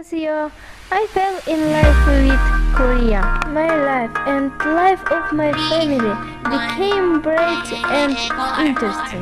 uh, I fell in love with Korea. My life and life of my family became bright and interesting.